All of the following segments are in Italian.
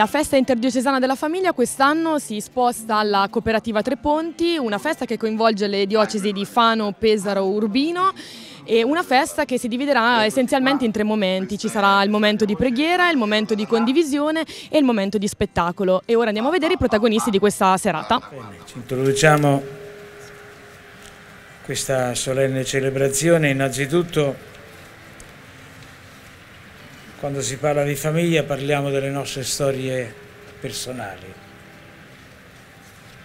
La festa interdiocesana della famiglia quest'anno si sposta alla cooperativa Tre Ponti, una festa che coinvolge le diocesi di Fano, Pesaro, Urbino e una festa che si dividerà essenzialmente in tre momenti. Ci sarà il momento di preghiera, il momento di condivisione e il momento di spettacolo. E ora andiamo a vedere i protagonisti di questa serata. Bene, ci introduciamo questa solenne celebrazione. Innanzitutto quando si parla di famiglia parliamo delle nostre storie personali.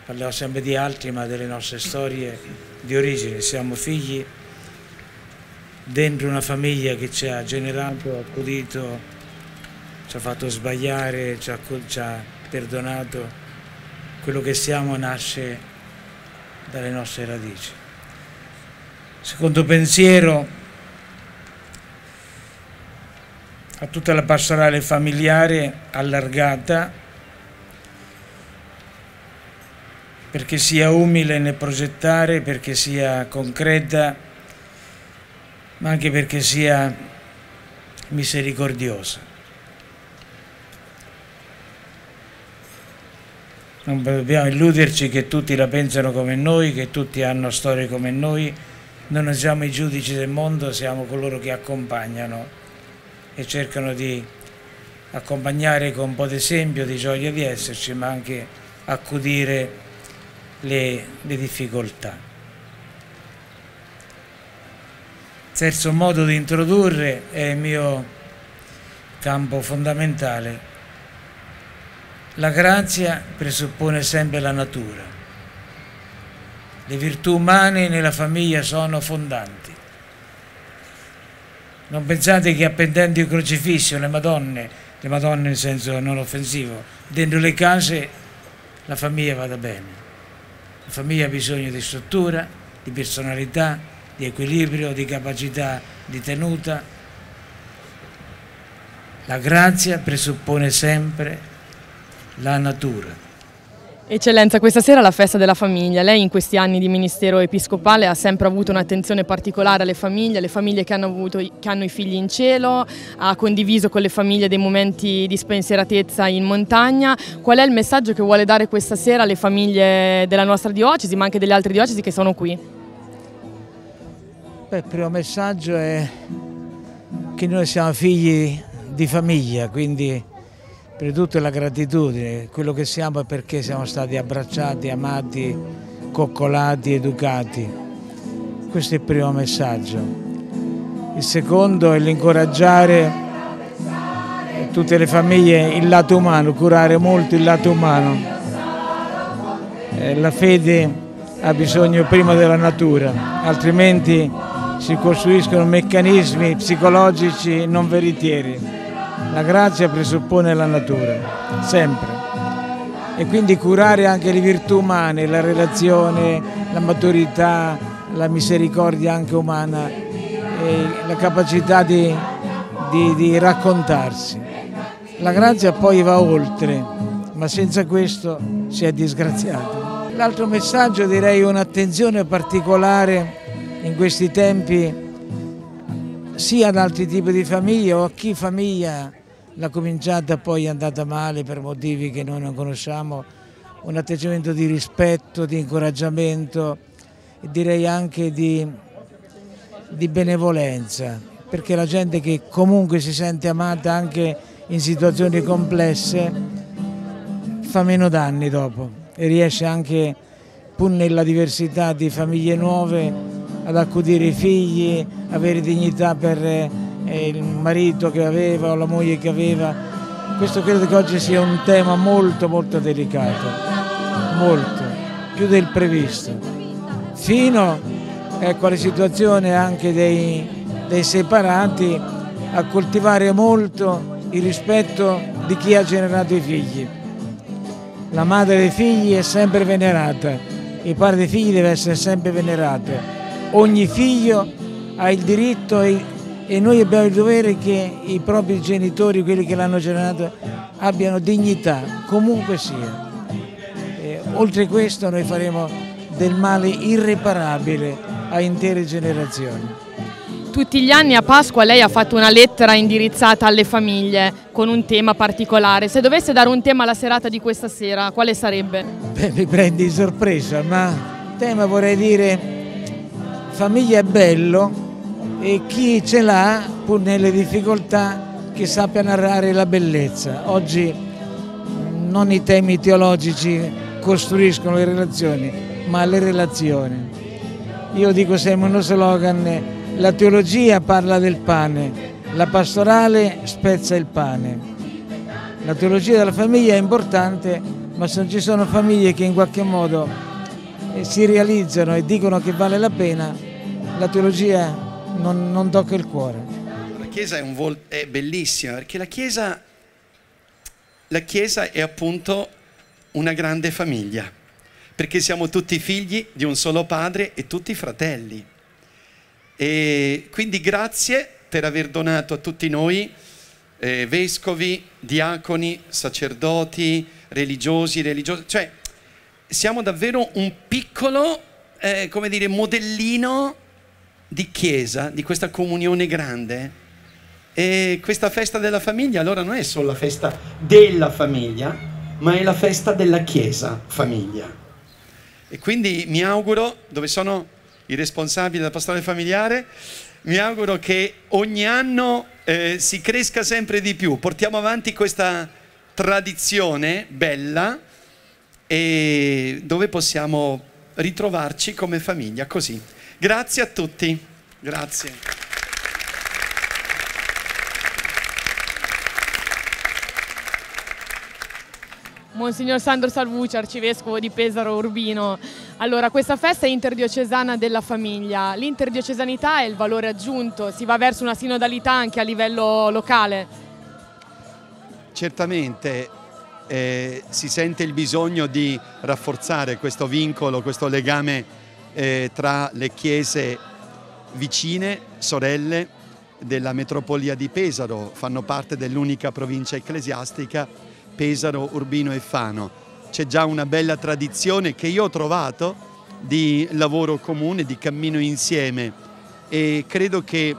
Parliamo sempre di altri, ma delle nostre storie di origine. Siamo figli dentro una famiglia che ci ha generato, accudito, ci ha fatto sbagliare, ci ha, ci ha perdonato. Quello che siamo nasce dalle nostre radici. Secondo pensiero, a tutta la pastorale familiare allargata perché sia umile nel progettare, perché sia concreta, ma anche perché sia misericordiosa. Non dobbiamo illuderci che tutti la pensano come noi, che tutti hanno storie come noi. Noi non siamo i giudici del mondo, siamo coloro che accompagnano e cercano di accompagnare con un po' d'esempio, di gioia di esserci, ma anche accudire le, le difficoltà. Terzo modo di introdurre è il mio campo fondamentale. La grazia presuppone sempre la natura. Le virtù umane nella famiglia sono fondanti. Non pensate che appendendo il crocifisso le madonne, le madonne nel senso non offensivo, dentro le case la famiglia vada bene. La famiglia ha bisogno di struttura, di personalità, di equilibrio, di capacità di tenuta. La grazia presuppone sempre la natura. Eccellenza, questa sera è la festa della famiglia. Lei in questi anni di ministero episcopale ha sempre avuto un'attenzione particolare alle famiglie, alle famiglie che hanno, avuto, che hanno, i figli in cielo, ha condiviso con le famiglie dei momenti di spensieratezza in montagna. Qual è il messaggio che vuole dare questa sera alle famiglie della nostra diocesi, ma anche delle altre diocesi che sono qui? Beh, il primo messaggio è che noi siamo figli di famiglia, quindi Di tutto la gratitudine, quello che siamo è perché siamo stati abbracciati, amati, coccolati, educati. Questo è il primo messaggio. Il secondo è l'incoraggiare tutte le famiglie il lato umano, curare molto il lato umano. Eh, la fede ha bisogno prima della natura, altrimenti si costruiscono meccanismi psicologici non veritieri. La grazia presuppone la natura, sempre. E quindi curare anche le virtù umane, la relazione, la maturità, la misericordia anche umana, la capacità di, di, di raccontarsi. La grazia poi va oltre, ma senza questo si è disgraziati. L'altro messaggio direi un'attenzione particolare in questi tempi sia ad altri tipi di famiglie o a chi famiglia l'ha cominciata poi è andata male per motivi che noi non conosciamo, un atteggiamento di rispetto, di incoraggiamento e direi anche di, di benevolenza, perché la gente che comunque si sente amata anche in situazioni complesse fa meno danni dopo e riesce anche pur nella diversità di famiglie nuove ad accudire i figli, avere dignità per eh, il marito che aveva o la moglie che aveva. Questo credo che oggi sia un tema molto molto delicato, molto, più del previsto. Fino ecco, alla situazione anche dei, dei separati a coltivare molto il rispetto di chi ha generato i figli. La madre dei figli è sempre venerata, il padre dei figli deve essere sempre venerato ogni figlio ha il diritto e, e noi abbiamo il dovere che i propri genitori, quelli che l'hanno generato, abbiano dignità, comunque sia. E, oltre questo noi faremo del male irreparabile a intere generazioni. Tutti gli anni a Pasqua lei ha fatto una lettera indirizzata alle famiglie con un tema particolare. Se dovesse dare un tema alla serata di questa sera, quale sarebbe? Beh, mi prendi di sorpresa, ma il tema vorrei dire famiglia è bello e chi ce l'ha, pur nelle difficoltà, che sappia narrare la bellezza. Oggi non i temi teologici costruiscono le relazioni, ma le relazioni. Io dico sempre uno slogan, la teologia parla del pane, la pastorale spezza il pane. La teologia della famiglia è importante, ma se non ci sono famiglie che in qualche modo eh, si realizzano e dicono che vale la pena, la teologia non, non tocca il cuore. Chiesa è, vol- è bellissima perché la Chiesa, la Chiesa è appunto una grande famiglia, perché siamo tutti figli di un solo padre e tutti fratelli. E quindi grazie per aver donato a tutti noi eh, vescovi, diaconi, sacerdoti, religiosi, religiosi, cioè siamo davvero un piccolo, eh, come dire, modellino di chiesa, di questa comunione grande e questa festa della famiglia allora non è solo la festa della famiglia, ma è la festa della Chiesa famiglia. E quindi mi auguro, dove sono i responsabili della pastorale familiare, mi auguro che ogni anno eh, si cresca sempre di più, portiamo avanti questa tradizione bella e dove possiamo ritrovarci come famiglia così. Grazie a tutti. Grazie. Monsignor Sandro Salvucci, arcivescovo di Pesaro Urbino. Allora, questa festa è interdiocesana della famiglia. L'interdiocesanità è il valore aggiunto, si va verso una sinodalità anche a livello locale. Certamente eh, si sente il bisogno di rafforzare questo vincolo, questo legame eh, tra le chiese vicine, sorelle della metropolia di Pesaro, fanno parte dell'unica provincia ecclesiastica Pesaro, Urbino e Fano. C'è già una bella tradizione che io ho trovato di lavoro comune, di cammino insieme. E credo che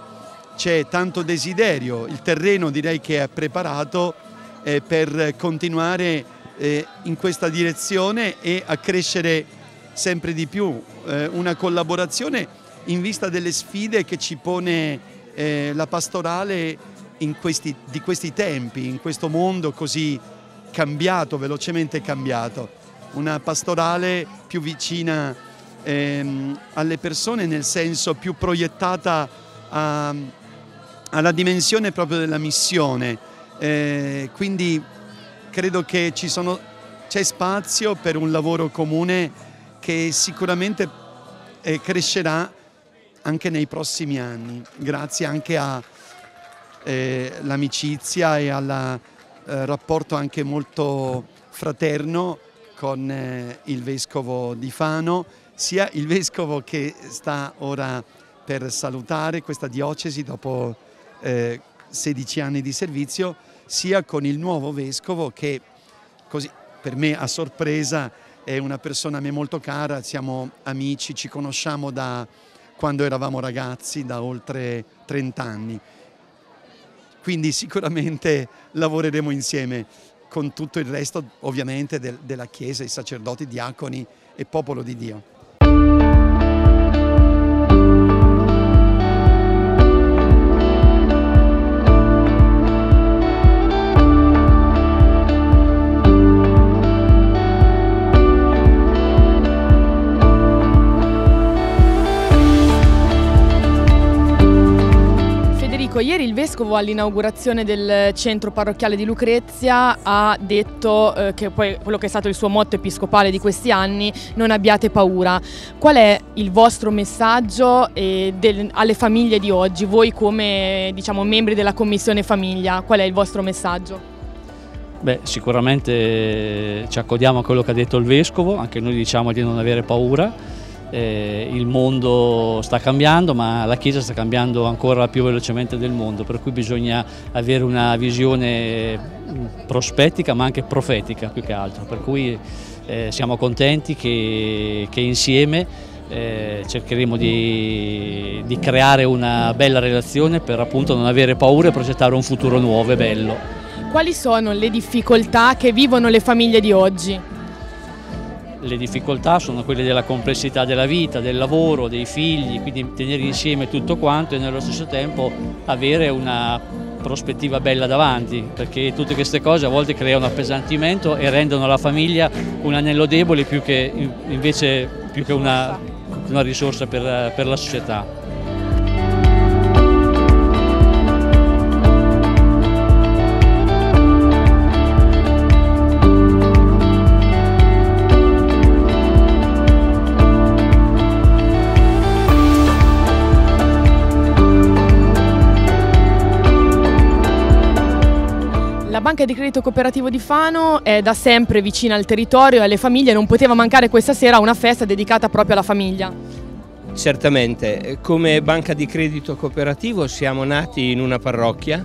c'è tanto desiderio, il terreno direi che è preparato eh, per continuare eh, in questa direzione e a crescere sempre di più, eh, una collaborazione in vista delle sfide che ci pone eh, la pastorale questi, di questi tempi, in questo mondo così cambiato, velocemente cambiato, una pastorale più vicina ehm, alle persone nel senso più proiettata a, alla dimensione proprio della missione. Eh, quindi credo che c'è spazio per un lavoro comune che sicuramente eh, crescerà anche nei prossimi anni, grazie anche all'amicizia eh, e alla eh, rapporto anche molto fraterno con eh, il vescovo di Fano, sia il vescovo che sta ora per salutare questa diocesi dopo eh, 16 anni di servizio, sia con il nuovo vescovo che così per me a sorpresa è una persona a me molto cara, siamo amici, ci conosciamo da quando eravamo ragazzi, da oltre 30 anni quindi sicuramente lavoreremo insieme con tutto il resto ovviamente del, della Chiesa, i sacerdoti, diaconi e popolo di Dio. Vescovo all'inaugurazione del centro parrocchiale di Lucrezia ha detto eh, che poi quello che è stato il suo motto episcopale di questi anni, non abbiate paura. Qual è il vostro messaggio eh, del, alle famiglie di oggi? Voi come diciamo, membri della Commissione Famiglia, qual è il vostro messaggio? Beh, sicuramente ci accodiamo a quello che ha detto il Vescovo, anche noi diciamo di non avere paura eh, il mondo sta cambiando ma la Chiesa sta cambiando ancora più velocemente del mondo per cui bisogna avere una visione mm, prospettica ma anche profetica più che altro per cui eh, siamo contenti che, che insieme eh, cercheremo di, di creare una bella relazione per appunto non avere paura e progettare un futuro nuovo e bello. Quali sono le difficoltà che vivono le famiglie di oggi? Le difficoltà sono quelle della complessità della vita, del lavoro, dei figli, quindi tenere insieme tutto quanto e nello stesso tempo avere una prospettiva bella davanti, perché tutte queste cose a volte creano appesantimento e rendono la famiglia un anello debole più che, invece, più che una, una risorsa per, per la società. Banca di Credito Cooperativo di Fano è da sempre vicina al territorio e alle famiglie, non poteva mancare questa sera una festa dedicata proprio alla famiglia. Certamente, come Banca di Credito Cooperativo siamo nati in una parrocchia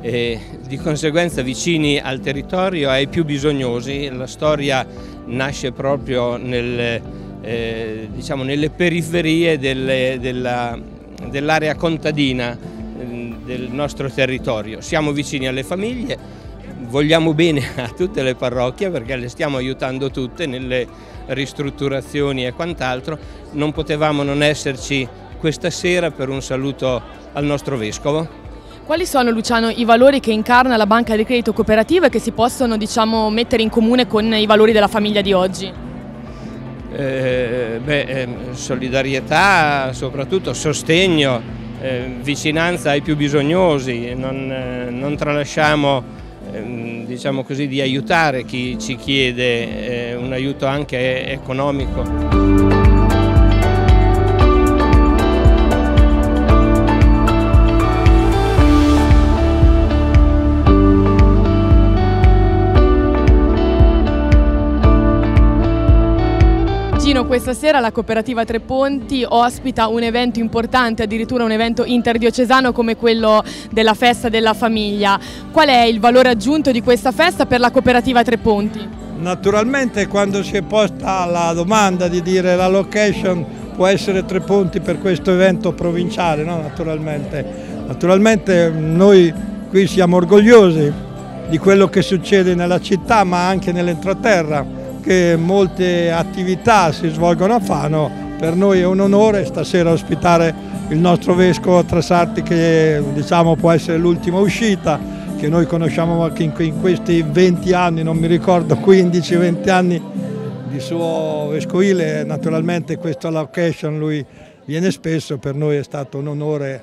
di conseguenza vicini al territorio ai più bisognosi. La storia nasce proprio nel, eh, diciamo, nelle periferie dell'area dell contadina eh, del nostro territorio. Siamo vicini alle famiglie, vogliamo bene a tutte le parrocchie perché le stiamo aiutando tutte nelle ristrutturazioni e quant'altro, non potevamo non esserci questa sera per un saluto al nostro Vescovo. Quali sono Luciano i valori che incarna la banca di credito cooperativa e che si possono diciamo, mettere in comune con i valori della famiglia di oggi? Eh, beh, eh, solidarietà, soprattutto sostegno, eh, vicinanza ai più bisognosi, non, eh, non tralasciamo diciamo così, di aiutare chi ci chiede eh, un aiuto anche economico. Gino, questa sera la cooperativa Tre Ponti ospita un evento importante, addirittura un evento interdiocesano come quello della festa della famiglia. Qual è il valore aggiunto di questa festa per la cooperativa Tre Ponti? Naturalmente quando si è posta la domanda di dire la location può essere Tre Ponti per questo evento provinciale, no? Naturalmente. Naturalmente noi qui siamo orgogliosi di quello che succede nella città ma anche nell'entroterra che molte attività si svolgono a Fano, per noi è un onore stasera ospitare il nostro Vescovo Trasarti che diciamo può essere l'ultima uscita, che noi conosciamo anche in questi 20 anni, non mi ricordo 15-20 anni di suo vescovile, naturalmente questa location lui viene spesso, per noi è stato un onore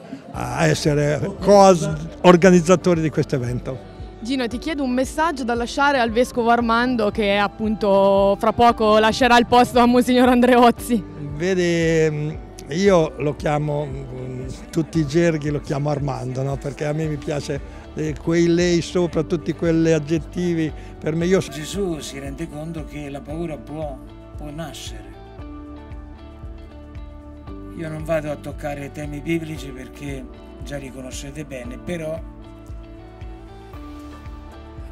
essere co-organizzatori di questo evento. Gino, ti chiedo un messaggio da lasciare al Vescovo Armando che appunto fra poco lascerà il posto a Monsignor Andreozzi. Vedi, mm, io lo chiamo, mm, tutti i gerghi lo chiamo Armando, no? perché a me mi piace eh, quei lei sopra, tutti quegli aggettivi. Per me io... Gesù si rende conto che la paura può, può nascere. Io non vado a toccare temi biblici perché già li conoscete bene, però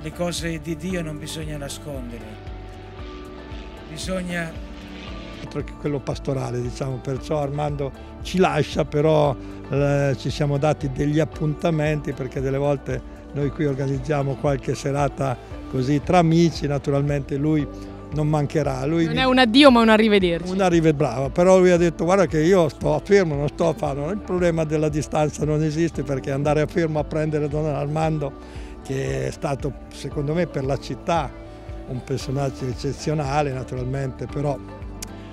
le cose di Dio non bisogna nascondere, bisogna... Altro che quello pastorale, diciamo, perciò Armando ci lascia, però eh, ci siamo dati degli appuntamenti perché delle volte noi qui organizziamo qualche serata così tra amici, naturalmente lui non mancherà. Lui non è un addio ma un arrivederci. Un arrivederci, bravo, però lui ha detto guarda che io sto fermo, non sto a fare, il problema della distanza non esiste perché andare a fermo a prendere Don Armando che è stato secondo me per la città un personaggio eccezionale naturalmente, però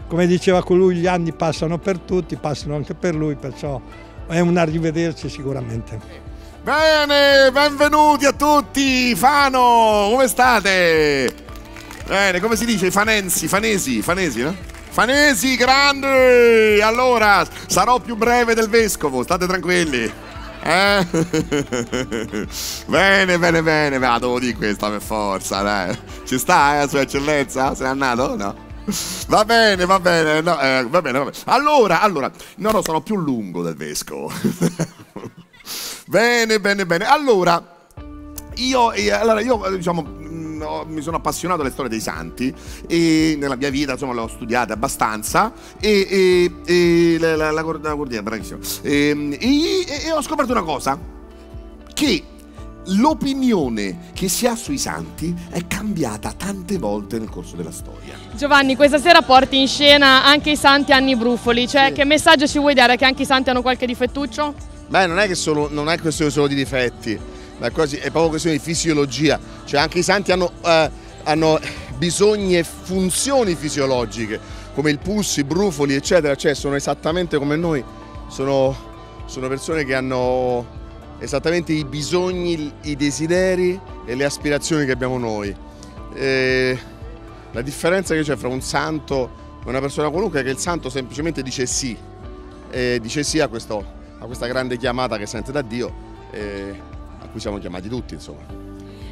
come diceva colui gli anni passano per tutti, passano anche per lui, perciò è un arrivederci sicuramente. Bene, benvenuti a tutti, Fano, come state? Bene, come si dice? Fanensi, fanesi, fanesi, no? Fanesi, grande! Allora, sarò più breve del vescovo, state tranquilli. Eh? bene, bene, bene, vado di questa per forza, dai. Ci sta, eh, Sua Eccellenza? Se n'è andato? No. Va bene, va bene, no, eh, va bene, va bene. Allora, allora, no, no, sono più lungo del vescovo. bene, bene, bene. Allora, io, eh, allora, io diciamo, ho, mi sono appassionato alle storie dei santi e nella mia vita insomma l'ho studiata abbastanza e, e, e la, la, la, la cordiera, bravissimo. E, e, e ho scoperto una cosa, che l'opinione che si ha sui santi è cambiata tante volte nel corso della storia. Giovanni, questa sera porti in scena anche i santi Anni Brufoli, cioè sì. che messaggio ci vuoi dare? Che anche i santi hanno qualche difettuccio? Beh, non è che solo, non è questione solo di difetti, quasi, è proprio questione di fisiologia, cioè anche i santi hanno, eh, hanno bisogni e funzioni fisiologiche, come il pus, i brufoli, eccetera, cioè sono esattamente come noi, sono, sono persone che hanno esattamente i bisogni, i desideri e le aspirazioni che abbiamo noi. E la differenza che c'è fra un santo e una persona qualunque è che il santo semplicemente dice sì, dice sì a, questo, a questa grande chiamata che sente da Dio e a cui siamo chiamati tutti insomma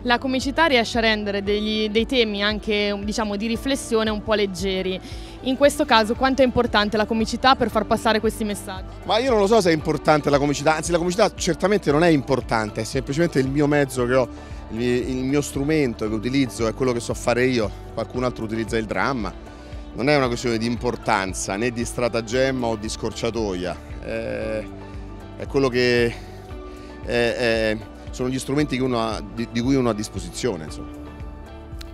la comicità riesce a rendere degli, dei temi anche diciamo, di riflessione un po' leggeri. In questo caso quanto è importante la comicità per far passare questi messaggi? Ma io non lo so se è importante la comicità, anzi la comicità certamente non è importante, è semplicemente il mio mezzo che ho, il mio strumento che utilizzo, è quello che so fare io, qualcun altro utilizza il dramma. Non è una questione di importanza né di stratagemma o di scorciatoia, è, è quello che è, è sono gli strumenti ha, di, di, cui uno ha a disposizione.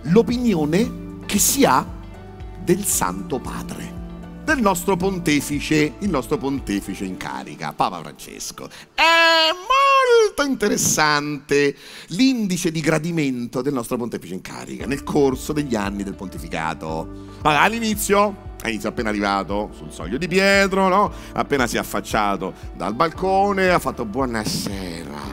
L'opinione che si ha del Santo Padre, del nostro pontefice, il nostro pontefice in carica, Papa Francesco. È molto interessante l'indice di gradimento del nostro pontefice in carica nel corso degli anni del pontificato. All'inizio All'inizio appena arrivato sul soglio di Pietro, no? appena si è affacciato dal balcone, ha fatto buonasera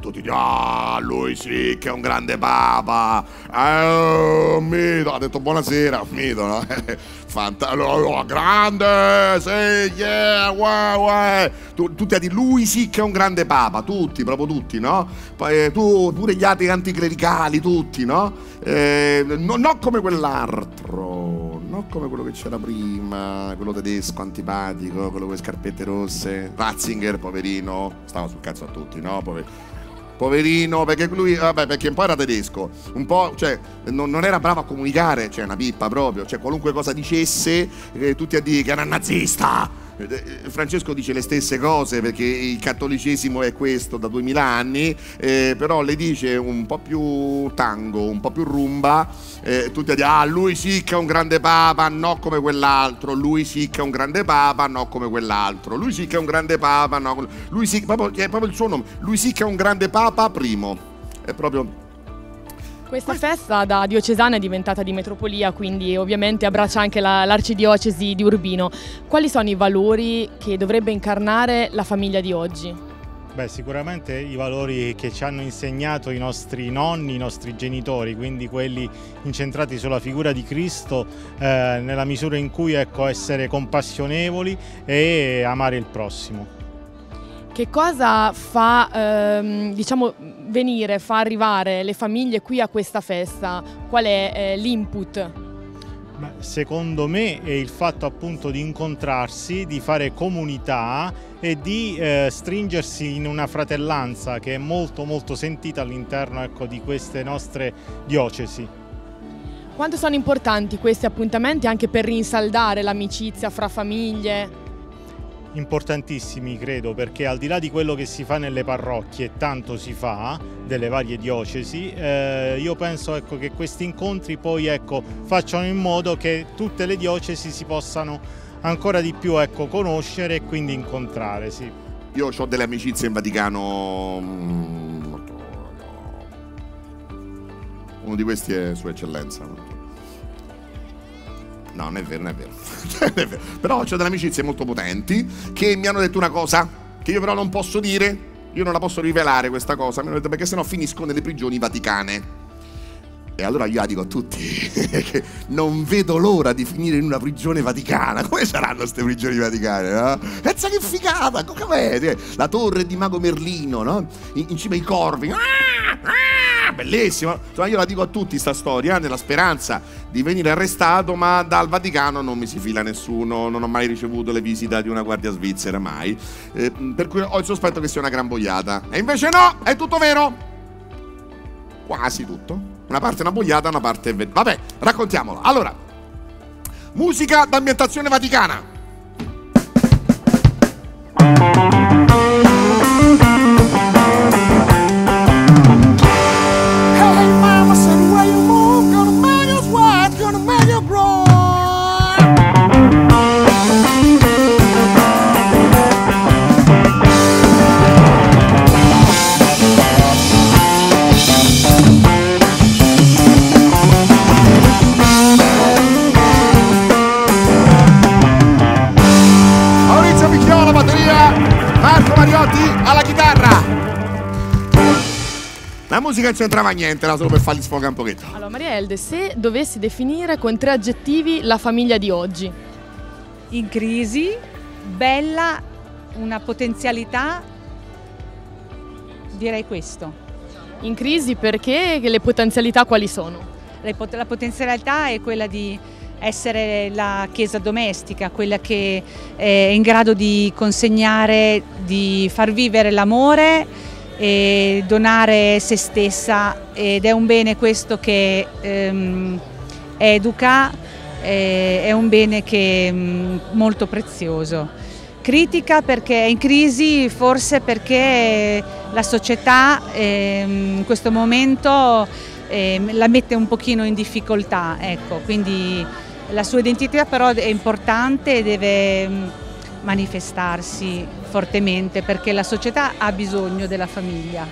tutti, ah, lui sì che è un grande papa, eh, mito, ha detto buonasera, mito, no? Fantastico, grande, sì, yeah, wow, wow. tutti a dire, lui sì che è un grande papa, tutti, proprio tutti, no? Poi, eh, tu, pure gli altri anticlericali, tutti, no? Eh, no non come quell'altro, non come quello che c'era prima, quello tedesco antipatico, quello con le scarpette rosse, Ratzinger, poverino, stava sul cazzo a tutti, no? Poverino poverino, perché lui, vabbè, perché un po' era tedesco, un po', cioè, non, non era bravo a comunicare, cioè una pippa proprio, cioè qualunque cosa dicesse, eh, tutti a dire che era nazista Francesco dice le stesse cose perché il cattolicesimo è questo da 2000 anni, eh, però le dice un po' più tango, un po' più rumba, eh, tutti a dire ah lui sì che è un grande papa, no come quell'altro, lui sì che è un grande papa, no come quell'altro, lui sì che è un grande papa, no, lui sì, proprio, è proprio il suo nome, lui sì che è un grande papa primo, è proprio questa festa da diocesana è diventata di metropolia, quindi ovviamente abbraccia anche la, l'arcidiocesi di Urbino. Quali sono i valori che dovrebbe incarnare la famiglia di oggi? Beh, sicuramente i valori che ci hanno insegnato i nostri nonni, i nostri genitori, quindi quelli incentrati sulla figura di Cristo eh, nella misura in cui ecco, essere compassionevoli e amare il prossimo. Che cosa fa ehm, diciamo, venire, fa arrivare le famiglie qui a questa festa? Qual è eh, l'input? Secondo me è il fatto appunto di incontrarsi, di fare comunità e di eh, stringersi in una fratellanza che è molto molto sentita all'interno ecco, di queste nostre diocesi. Quanto sono importanti questi appuntamenti anche per rinsaldare l'amicizia fra famiglie? Importantissimi credo perché al di là di quello che si fa nelle parrocchie tanto si fa delle varie diocesi eh, io penso ecco, che questi incontri poi ecco, facciano in modo che tutte le diocesi si possano ancora di più ecco, conoscere e quindi incontrare sì. io ho delle amicizie in Vaticano mm, uno di questi è Sua Eccellenza No, non è vero, non è vero. Però ho delle amicizie molto potenti che mi hanno detto una cosa che io però non posso dire. Io non la posso rivelare questa cosa, mi hanno detto perché sennò finisco nelle prigioni vaticane. E allora io dico a tutti che non vedo l'ora di finire in una prigione vaticana. Come saranno queste prigioni vaticane? No? Pensa che figata! Com'è? La torre di Mago Merlino, no? In, in cima ai corvi. Ah, ah, bellissimo. Insomma, io la dico a tutti sta storia, nella speranza di venire arrestato, ma dal Vaticano non mi si fila nessuno. Non ho mai ricevuto le visite di una guardia svizzera, mai. Eh, per cui ho il sospetto che sia una gran boiata. E invece no, è tutto vero. Quasi tutto Una parte è una boiata, una parte è... Vabbè, raccontiamolo. Allora, musica d'ambientazione vaticana. Musica non c'entrava niente, era solo per farli sfogare un pochetto. Allora, Maria Elde, se dovessi definire con tre aggettivi la famiglia di oggi, in crisi, bella, una potenzialità, direi questo. in crisi perché le potenzialità quali sono? La potenzialità è quella di essere la chiesa domestica, quella che è in grado di consegnare, di far vivere l'amore e donare se stessa. Ed è un bene questo che ehm, educa, eh, è un bene che è mm, molto prezioso. Critica perché è in crisi forse perché la società ehm, in questo momento ehm, la mette un pochino in difficoltà, ecco, quindi la sua identità però è importante e deve mm, manifestarsi fortemente perché la società ha bisogno della famiglia.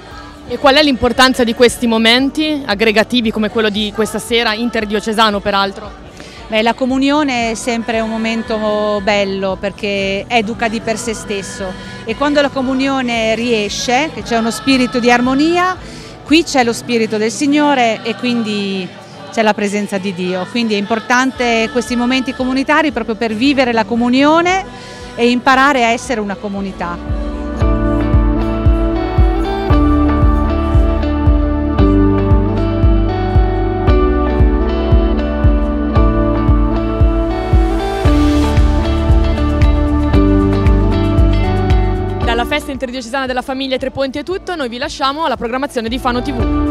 E qual è l'importanza di questi momenti aggregativi come quello di questa sera, interdiocesano peraltro? Beh, la comunione è sempre un momento bello perché educa di per sé stesso e quando la comunione riesce, che c'è uno spirito di armonia, qui c'è lo spirito del Signore e quindi c'è la presenza di Dio. Quindi è importante questi momenti comunitari proprio per vivere la comunione e imparare a essere una comunità. Dalla festa interdiocesana della famiglia Tre Ponti è tutto, noi vi lasciamo alla programmazione di Fano TV.